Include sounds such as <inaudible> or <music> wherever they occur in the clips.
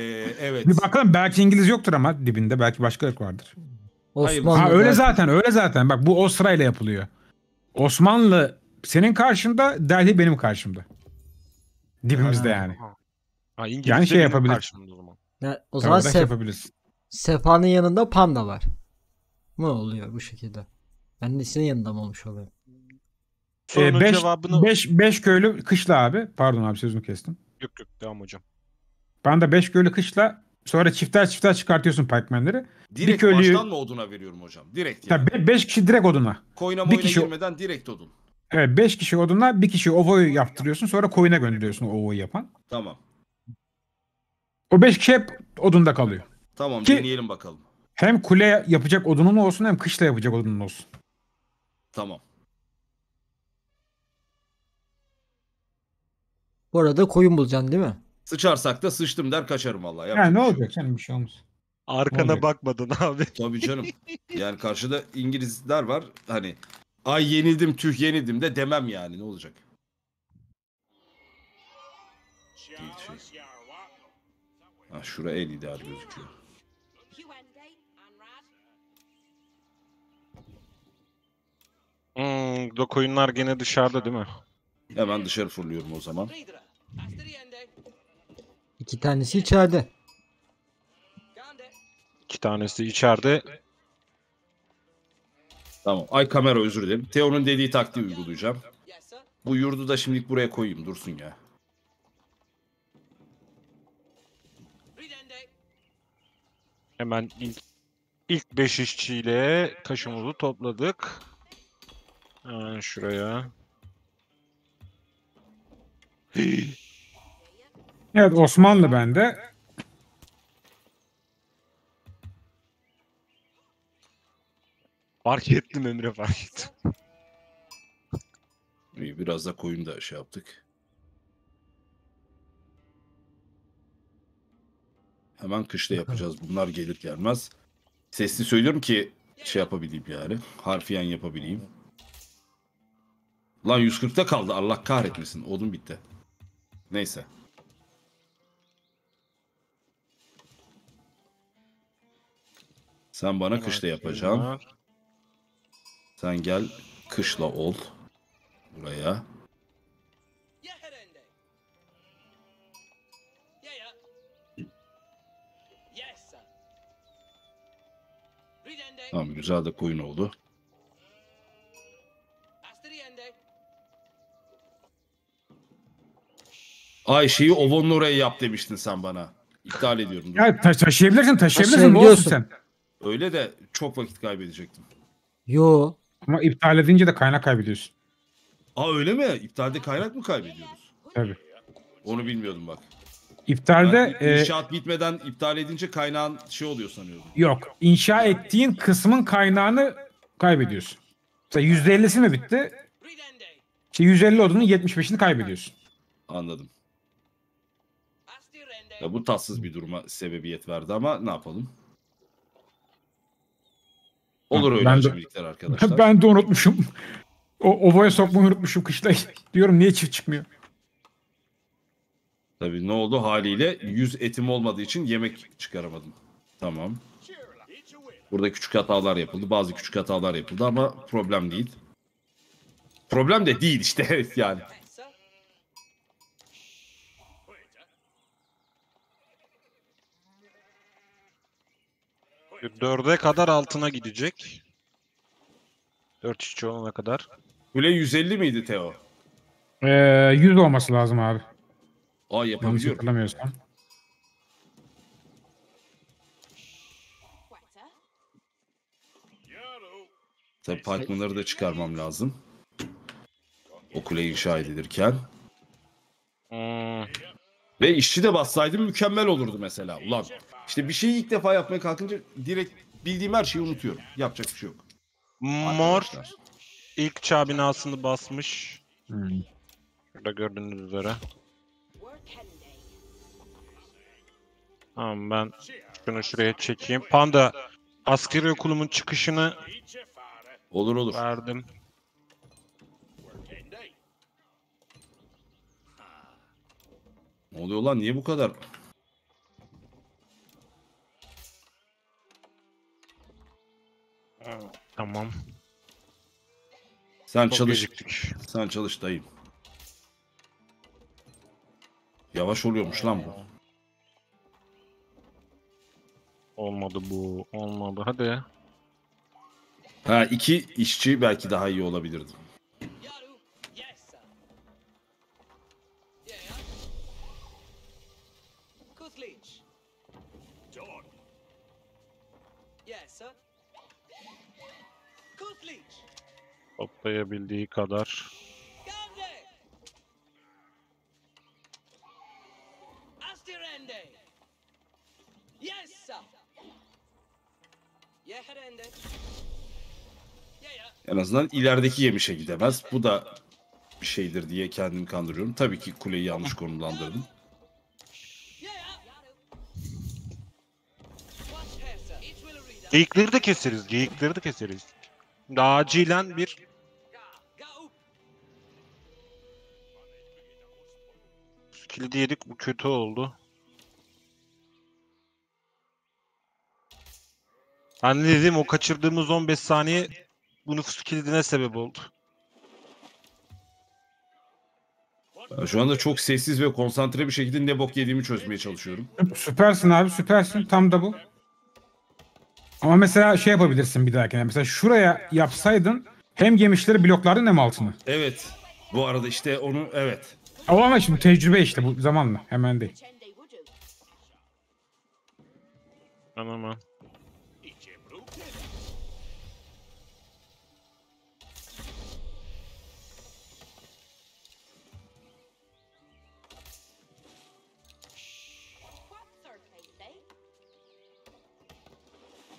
Ee, evet. Bir bakalım belki İngiliz yoktur ama dibinde belki başka ırk vardır. Osmanlı. Ha öyle belki- zaten öyle zaten. Bak bu o sırayla yapılıyor. Osmanlı senin karşında, Delhi benim karşımda. Dibimizde Ha. yani. Ha, İngilizce Yani şey yapabilir. o zaman. Ya, o zaman sef, yapabilirsin. Sefa'nın yanında panda var. Mı oluyor bu şekilde? Ben de senin yanında mı olmuş oluyor? Sorunun 5 cevabını... 5 5 köylü kışla abi. Pardon abi sözünü kestim. Yok yok devam hocam. Ben de 5 köylü kışla sonra çifter çifter çıkartıyorsun pikemenleri. Direkt köylüyü- baştan mı oduna veriyorum hocam? Direkt yani. Tabii 5 kişi direkt oduna. Koyuna bir kişi- girmeden direkt odun. Evet 5 kişi odunla bir kişi ovoyu yaptırıyorsun sonra koyuna gönderiyorsun o ovoyu yapan. Tamam. O 5 kişi hep odunda kalıyor. Tamam Ki- deneyelim bakalım. Hem kule yapacak odunun olsun hem kışla yapacak odunun olsun. Tamam. Bu arada koyun bulacaksın değil mi? Sıçarsak da sıçtım der kaçarım vallahi. Ya Yapacak ne bir şey olacak canım bir şey olmaz. Arkana olacak? bakmadın abi. Tabii canım. <laughs> Yani karşıda İngilizler var. Hani ay yenildim tüh yenildim de demem yani ne olacak? Değil şey. Ha, şura el ideal gözüküyor. Hmm, do koyunlar gene dışarıda değil mi? Hemen dışarı fırlıyorum o zaman. İki tanesi içeride. İki tanesi içeride. Tamam. Ay kamera özür dilerim. Teo'nun dediği taktiği uygulayacağım. Bu yurdu da şimdilik buraya koyayım dursun ya. Hemen ilk ilk 5 işçiyle taşımızı topladık. Hemen şuraya. Evet Osmanlı bende. Fark ettim Emre fark ettim. İyi, biraz da koyun da şey yaptık. Hemen kışta yapacağız. Bunlar gelir gelmez. Sesli söylüyorum ki şey yapabileyim yani. Harfiyen yapabileyim. Lan 140'ta kaldı. Allah kahretmesin. Odun bitti. Neyse. Sen bana kışla yapacaksın. Şunlar. Sen gel kışla ol. Buraya. Tamam güzel de koyun oldu. Ay şeyi Ovon'un oraya yap demiştin sen bana. İptal ediyorum. Ya ta- taşıyabilirsin taşıyabilirsin ne olsun Taşıyabiliyorsun. sen. Öyle de çok vakit kaybedecektim. Yo. Ama iptal edince de kaynak kaybediyorsun. Aa öyle mi? İptalde kaynak mı kaybediyoruz? Tabii. Onu bilmiyordum bak. İptalde Ben e, inşaat bitmeden iptal edince kaynağın şey oluyor sanıyordum. yok. İnşa ettiğin kısmın kaynağını kaybediyorsun. Mesela %50'si mi bitti? İşte 150 odunun 75'ini kaybediyorsun. Anladım. Ya bu tatsız bir duruma sebebiyet verdi ama ne yapalım? Olur öyle ben de- acemilikler arkadaşlar. <laughs> ben de unutmuşum. O ovaya sokmayı unutmuşum kışlayı. <laughs> Diyorum niye çift çıkmıyor? Tabii ne oldu haliyle 100 etim olmadığı için yemek çıkaramadım. Tamam. Burada küçük hatalar yapıldı. Bazı küçük hatalar yapıldı ama problem değil. Problem de değil işte <laughs> yani. Dörde kadar altına gidecek. Dört işçi olana kadar. Kule 150 miydi Teo? Ee, 100 olması lazım abi. Aa Yanlış yapabiliyorum. hatırlamıyorsam. Tabii parkmanları da çıkarmam lazım. O kule inşa edilirken. Hmm, Ve işçi de bassaydım mükemmel olurdu mesela. Ulan işte bir şeyi ilk defa yapmaya kalkınca direkt bildiğim her şeyi unutuyorum. Yapacak bir şey yok. Mor Arkadaşlar. ilk çağ binasını basmış. Hmm. Şurada gördüğünüz üzere. Tamam ben şunu şuraya çekeyim. Panda askeri okulumun çıkışını Olur olur. verdim. Ne oluyor lan niye bu kadar? Tamam. Sen Çok çalış. Geciktik. Sen çalış dayım. Yavaş oluyormuş lan bu. Olmadı bu. Olmadı. Hadi. Ha iki işçi belki daha iyi olabilirdi. Yeah, yeah. En azından ilerideki yemişe gidemez. Bu da bir şeydir diye kendimi kandırıyorum. Tabii ki kuleyi yanlış konumlandırdım. Geyikleri de keseriz. Geyikleri de keseriz. Acilen bir kilidi yedik. Bu kötü oldu. Ne dedim o kaçırdığımız 15 saniye bu nüfus kilidine sebep oldu. Ben Şu anda çok sessiz ve konsantre bir şekilde ne bok yediğimi çözmeye çalışıyorum. Süpersin abi süpersin. Tam da bu. Ama mesela şey yapabilirsin bir dahakine. Mesela şuraya yapsaydın hem gemişleri bloklardın hem altını. Evet. Bu arada işte onu evet. O ama şimdi tecrübe işte bu zamanla. Hemen değil. Anama.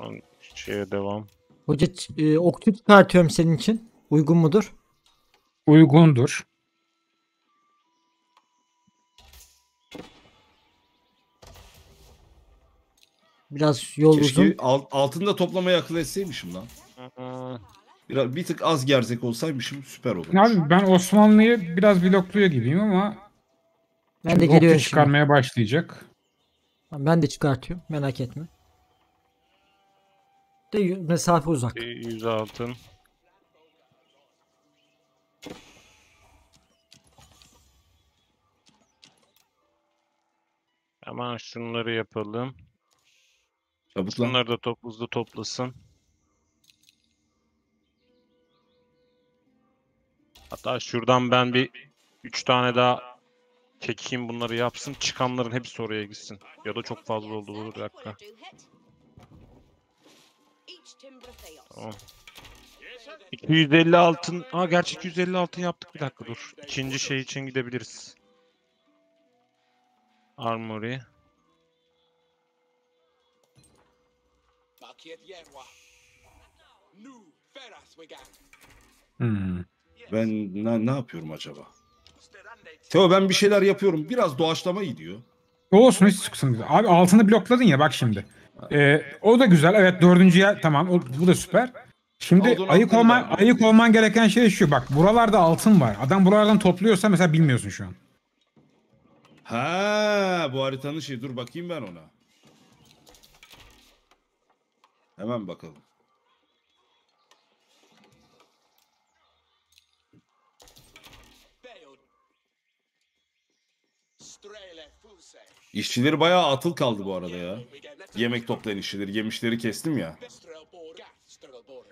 Ben şeye devam. Hoca e, okçu çıkartıyorum senin için. Uygun mudur? Uygundur. Biraz yol Keşke uzun. alt, altında toplamayı akıl etseymişim lan. Biraz bir tık az gerzek olsaymışım süper olurmuş. Abi ben Osmanlı'yı biraz blokluyor gibiyim ama Ben de okçu geliyorum şimdi. çıkarmaya başlayacak. Ben de çıkartıyorum. Merak etme. De y- mesafe uzak. Bir 100 altın. Hemen şunları yapalım. Çabuk lan. Bunları da top, hızlı toplasın. Hatta şuradan ben bir 3 tane daha çekeyim bunları yapsın. Çıkanların hepsi oraya gitsin. Ya da çok fazla oldu bu bir dakika. Tamam. 250 altın. Aa gerçi 250 altın yaptık bir dakika dur. İkinci şey için gidebiliriz. Armory. Hmm. Ben ne, ne yapıyorum acaba? Teo ben bir şeyler yapıyorum. Biraz doğaçlama gidiyor. Olsun hiç sıkıntı değil. Abi altını blokladın ya bak şimdi. Ee, o da güzel. Evet dördüncüye tamam o, bu da süper. Şimdi ayık altını olman, da- ayık olman gereken şey şu. Bak buralarda altın var. Adam buralardan topluyorsa mesela bilmiyorsun şu an. Ha, bu haritanın şey. Dur bakayım ben ona. Hemen bakalım. İşçileri bayağı atıl kaldı bu arada ya. Yemek toplayan işçileri. Yemişleri kestim ya.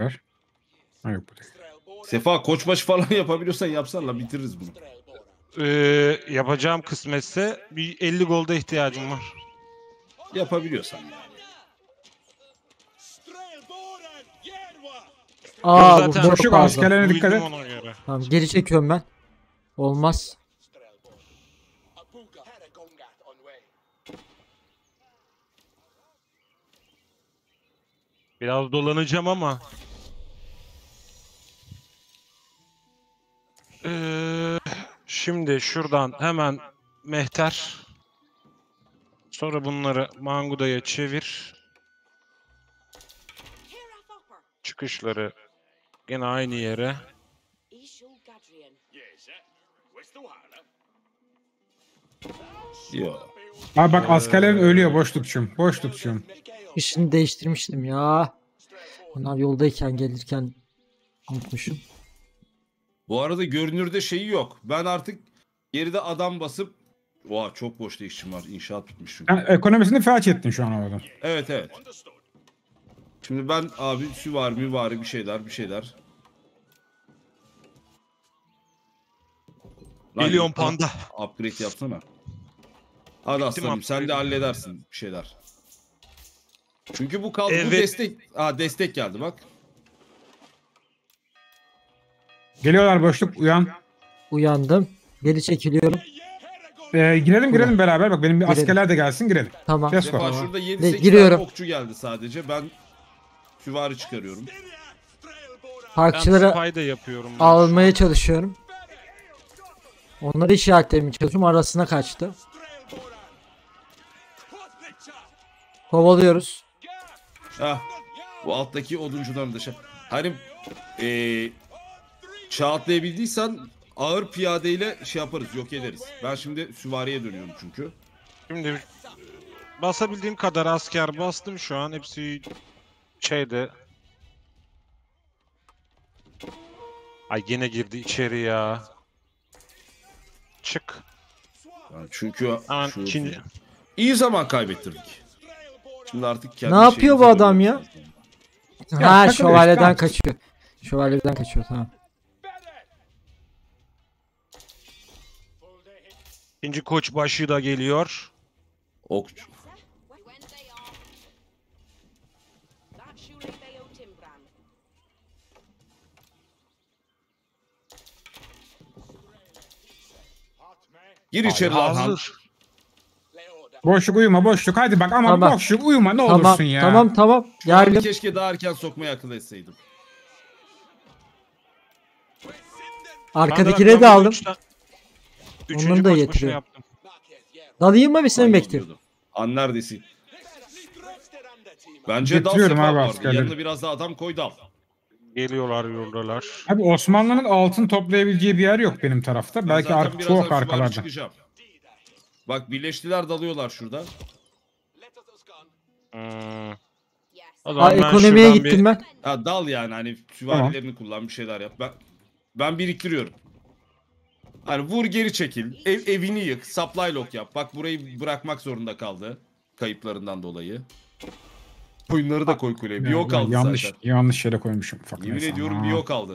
Ver. Ha, yok bu değil. Sefa koçbaşı falan <laughs> yapabiliyorsan yapsan la bitiririz bunu. Ee, yapacağım kısmetse bir 50 golda ihtiyacım var. Yapabiliyorsan yani. Aa zaten- bu Boşluk çok fazla. askerlerine dikkat et. ona göre. Tamam geri çekiyorum ben. Olmaz. Biraz dolanacağım ama. Ee, şimdi şuradan hemen mehter. Sonra bunları Manguda'ya çevir. Çıkışları gene aynı yere. Yok. Abi bak askerlerin ölüyor boşlukçum. Boşlukçum. İşini değiştirmiştim ya. Bunlar yoldayken gelirken unutmuşum. Bu arada görünürde şeyi yok. Ben artık geride adam basıp Oha çok boş işim var. İnşaat bitmiş çünkü. Sen ekonomisini felç ettin şu an orada. Evet evet. Şimdi ben abi süvari müvari bir şeyler bir şeyler. Milyon panda. Upgrade yapsana. Hadi aslanım sen de halledersin bir şeyler. Çünkü bu kaldı bu Evet. destek. Aa destek geldi bak. Geliyorlar boşluk uyan. Uyandım. Geri çekiliyorum. Ee, girelim girelim beraber bak benim bir askerler de gelsin girelim. Tamam. Defa var. Tamam. şurada Ve 7 8 giriyorum. tane okçu geldi sadece. Ben süvari çıkarıyorum. Da yapıyorum. ben. almaya çalışıyorum. Onları işaretlemeye çalışıyorum. Arasına kaçtı. Kovalıyoruz. Hah. Bu alttaki oduncuların dışı. Hani eee çağ atlayabildiysen ağır piyadeyle şey yaparız yok ederiz. Ben şimdi süvariye dönüyorum çünkü. Şimdi basabildiğim kadar asker bastım şu an. Hepsi şeyde. Ay gene girdi içeri ya. Çık. Yani çünkü Hemen şu- ikinci. iyi zaman kaybettirdik. Şimdi artık kendi Ne yapıyor bu adam ya? lazım. Ya, ha şövalyeden işte. kaçıyor. Şövalyeden kaçıyor tamam. İkinci koç başı da geliyor. Okçu. Gir içeri lan. Hazır. Boşluk uyuma boşluk hadi bak ama Tamam. boşluk uyuma ne Tamam olursun ya. tamam tamam. Yani Geldim. keşke daha erken sokmaya akıl etseydim. Arkadakine de aldım. Onları da getiriyor. yaptım. Dalayım mı bir seni bekliyorum. yolluyordu. Han neredesin? Bence dal Getiriyorum sefa abi vardı. askerleri. Yanına biraz daha adam koy dal. Geliyorlar yoldalar. Abi Osmanlı'nın altın toplayabileceği bir yer yok benim tarafta. Ben Belki ar- birazdan çok süvari arkalarda. çıkacağım. Bak birleştiler dalıyorlar şurada. Hmm. O zaman Aa, ben ekonomiye şuradan gittim bir- ben. Ha dal yani hani süvarilerini kullan bir şeyler yap. Ben ben biriktiriyorum. Hani vur geri çekil. Ev, evini yık. Supply lock yap. Bak burayı bırakmak zorunda kaldı. Kayıplarından dolayı. Oyunları da koy kuleye. Bir yok ya, kaldı yanlış, zaten. yanlış yere koymuşum. Fuck Yemin neyse, ediyorum bir yok Sally.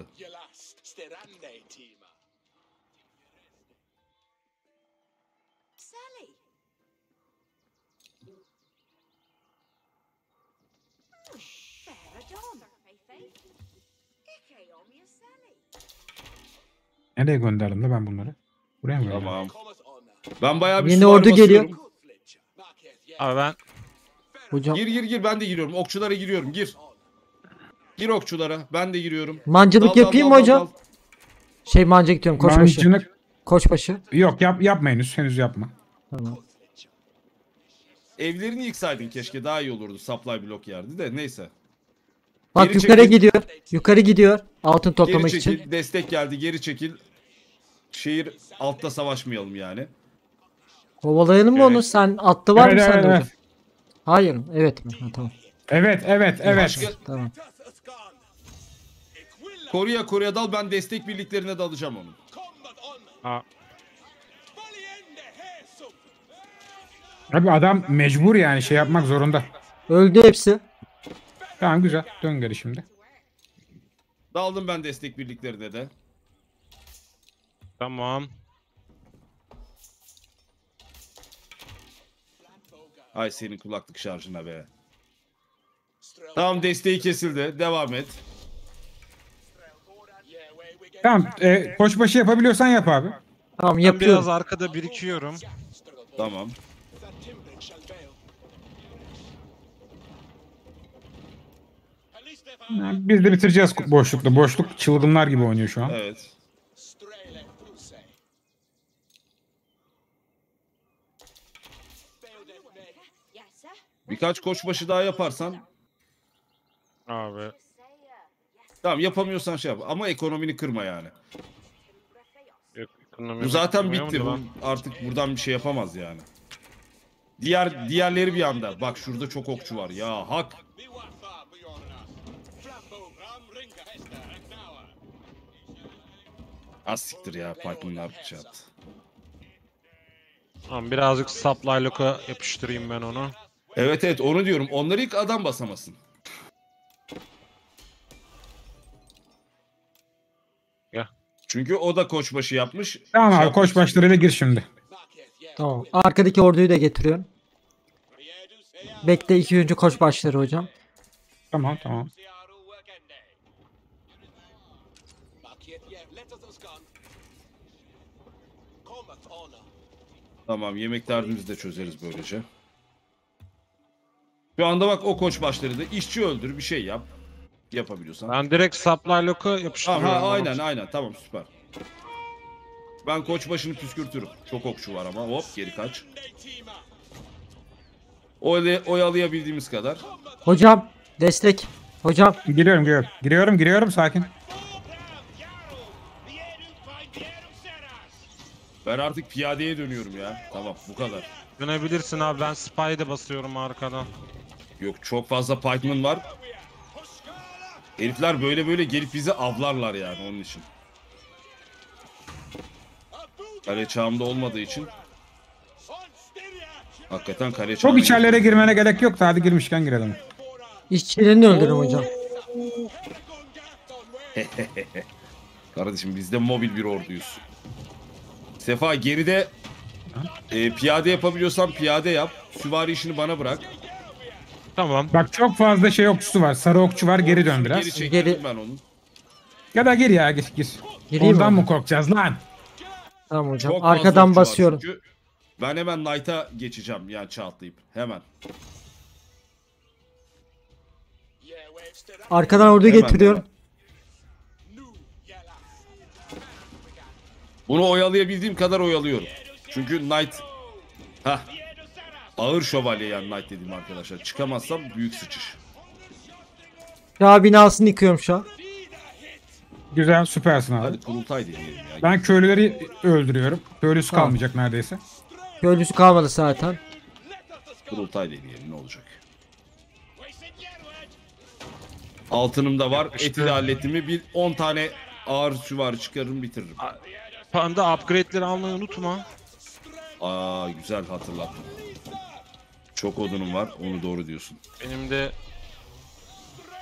Nereye gönderdim de ben bunları? Buraya mı gönderdim? Tamam. Ben bayağı bir Yeni süvari ordu geliyor. Abi ben Hocam Gir gir gir ben de giriyorum. Okçulara giriyorum. Gir. Gir okçulara. Ben de giriyorum. mancılık yapayım mı hocam? Şey manca gidiyorum koçbaşı. Mancınık Koçbaşı. yok yap yapma henüz henüz yapma. Tamam. Evlerini yıksaydın keşke daha iyi olurdu. Supply block yerdi de neyse. Bak Geri yukarı çekil. gidiyor. Yukarı gidiyor. Altın Geri toplamak çekil. için. Destek geldi. Geri çekil. Şehir altta savaşmayalım yani. Kovalayalım mı onu? Evet. Sen attı var mı Evet, sende evet, hocam? evet. Hayır mı? Evet mi? Ha, tamam. Evet evet evet. Başka- Tamam. Koruya koruya dal ben destek birliklerine dalacağım onu. ha, Abi adam mecbur yani şey yapmak zorunda. Öldü hepsi. Tamam güzel. Dön geri şimdi. Daldım ben destek birliklerine de. tamam. Ay senin kulaklık şarjına be. Tamam desteği kesildi. Devam et. Tamam. E, koçbaşı yapabiliyorsan yap abi. Tamam Ben yapıyorum. biraz arkada birikiyorum. Tamam. Ha, Biz de bitireceğiz boşlukta. Boşluk çılgınlar gibi oynuyor şu an. Evet. Birkaç koçbaşı daha yaparsan Abi. tamam yapamıyorsan şey yap ama ekonomini kırma yani. Ekonomi Bu zaten bakmıyor bitti. Bu artık buradan bir şey yapamaz yani. Diğer diğerleri bir anda. Bak şurada çok okçu var. Ya hak. We were far beyond Az siktir ya Python'lar çat. Tamam birazcık supply lock'a yapıştırayım ben onu. Evet evet onu diyorum. Onları ilk adam basamasın. Gel. Çünkü o da koçbaşı yapmış. Tamam Şey abi yapmış. koç başlarıyla gir şimdi. Tamam. Arkadaki orduyu da getiriyorum. Bekle iki önce koç başları hocam. Tamam tamam. Tamam yemek derdimizi de çözeriz böylece. Şu anda bak o koç başları da işçi öldür bir şey yap. Yapabiliyorsan. Ben direkt supply lock'a yapıştırıyorum. Aha aynen aynen tamam süper. Ben koç başını püskürtürüm. Çok okçu var ama hop geri kaç. Oyle, oyalayabildiğimiz kadar. Hocam destek. Hocam Giriyorum giriyorum. Giriyorum giriyorum sakin. Ben artık piyadeye dönüyorum ya. Tamam bu kadar. Dönebilirsin abi ben spy de basıyorum arkadan. Yok çok fazla pikeman var. Herifler böyle böyle gelip bizi avlarlar yani onun için. Kale çağımda olmadığı için. Hakikaten kale çağına Çok içerilere girmene gerek yok da hadi girmişken girelim. işçilerini öldürün hocam. <laughs> Kardeşim biz de mobil bir orduyuz. Sefa geride e, piyade yapabiliyorsan piyade yap. Süvari işini bana bırak. Tamam. Bak çok fazla şey okçusu var. Sarı okçu var geri dön biraz. Geri çekildim Geri- ben onu. Ya da gir ya gir gir. Gireyim mi? mı korkacağız lan? Tamam hocam. Çok fazla Arkadan var basıyorum. çünkü. Ben hemen Knight'a geçeceğim yani çağ atlayıp. Hemen. Arkadan Hemen, getiriyorum. hemen. Bunu oyalayabildiğim kadar oyalıyorum. Çünkü Knight... Hah. Ağır şövalye yani Knight dediğim arkadaşlar. Çıkamazsam büyük sıçış. Ya binasını yıkıyorum şu an. Güzel süpersin abi. Hadi kurultay deneyelim ya. Ben köylüleri öldürüyorum. Köylüsü Tamam. kalmayacak neredeyse. Köylüsü kalmadı zaten. Kurultay deneyelim ne olacak. Altınım da var. Eti de hallettim mi bir 10 tane ağır süvari çıkarırım bitiririm. Panda upgrade'leri almayı unutma. Aa güzel hatırlattın. Çok odunum var. Onu doğru diyorsun. Benim de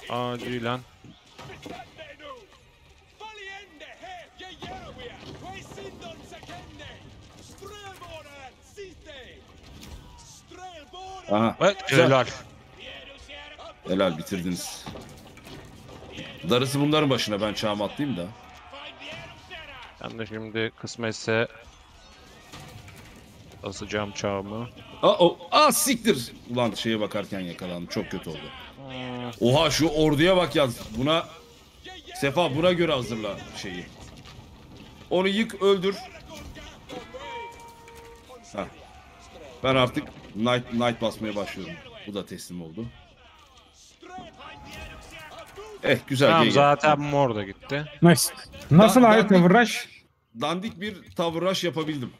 acilen Aha. Evet, Güzel. helal. Helal bitirdiniz. Darısı bunların başına ben çağım atlayayım da. Ben de şimdi kısmetse basacağım çağımı. Aa, o, aa siktir. Ulan şeye bakarken yakalandım. Çok kötü oldu. Oha şu orduya bak yaz. Buna Sefa buna göre hazırla şeyi. Onu yık öldür. Heh. Ben artık Knight, Knight basmaya başlıyorum. Bu da teslim oldu. Eh güzel. Tamam zaten mor da gitti. Nice. Nasıl tavır rush? Dandik bir tavır rush yapabildim.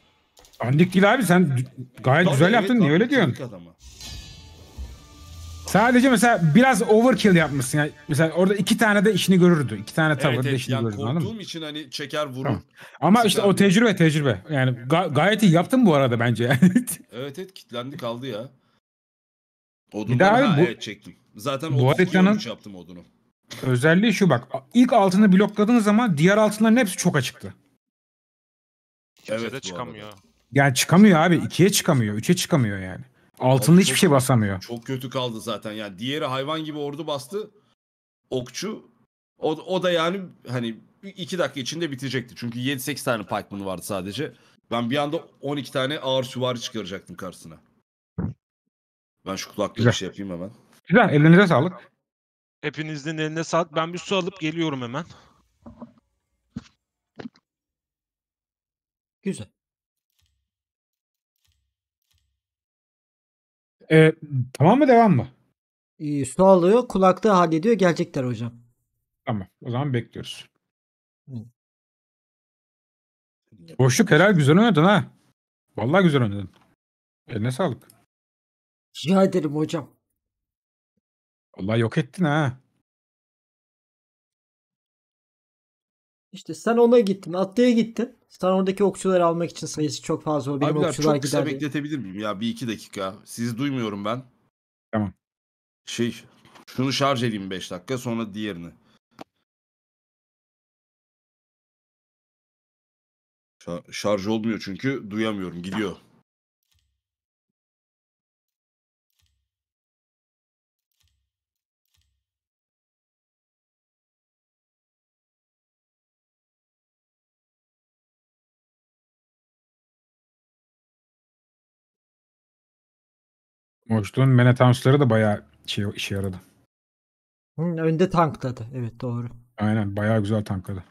Andik değil abi sen gayet Tabii, güzel evet, yaptın. Niye öyle diyorsun? adamı. Sadece mesela biraz overkill yapmışsın. Yani mesela orada iki tane de işini görürdü. İki tane tavır Evet, da evet. işini Yani görürdü korktuğum için hani çeker vurur. Tamam. Ama işte o tecrübe tecrübe. Yani ga- gayet iyi yaptın bu arada bence yani. <laughs> Evet evet kilitlendi kaldı ya. Odunları daha ha, bu- evet çektim. Zaten bu 32 haritanın- 13 yaptım odunu. Özelliği şu bak. İlk altını blokladığın zaman diğer altınların hepsi çok açıktı. Kimse Evet, de çıkamıyor. Yani çıkamıyor abi. ikiye çıkamıyor. Üçe çıkamıyor yani. Altında Abi hiçbir çok- şey basamıyor. Çok kötü kaldı zaten. Yani diğeri hayvan gibi ordu bastı. Okçu. O, o da yani hani 2 dakika içinde bitecekti. Çünkü 7-8 tane pikeman vardı sadece. Ben bir anda 12 tane ağır süvari çıkaracaktım karşısına. Ben şu kulaklığı bir şey yapayım hemen. Güzel. Elinize sağlık. Hepinizin eline sağlık. Ben bir su alıp geliyorum hemen. Güzel. Ee, tamam mı devam mı? Ee, su alıyor, kulaklığı hallediyor. Gelecekler hocam. Tamam. O zaman bekliyoruz. Hı. Boşluk helal güzel oynadın ha. Vallahi güzel oynadın. Eline sağlık. Rica ederim hocam. Vallahi yok ettin ha. İşte sen ona gittin. Atlıya gittin. Sen oradaki okçuları almak için sayısı çok fazla. Benim Abiler okçular çok kısa gider. diye. bekletebilir miyim ya? Bir iki dakika. Sizi duymuyorum ben. Tamam. Şey şunu şarj edeyim 5 dakika sonra diğerini. Şa- şarj olmuyor çünkü duyamıyorum gidiyor. Moştu'nun Menetansları da bayağı şey, işe yaradı. Hı, önde tankladı. Evet doğru. Aynen bayağı güzel tankladı.